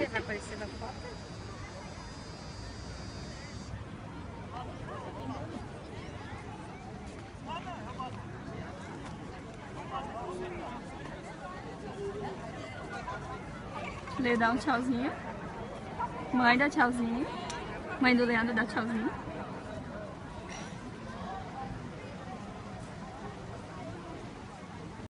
que? Vai aparecer na foto? Lê dá um tchauzinho. Mãe dá tchauzinho. Mãe do Leandro dá tchauzinho.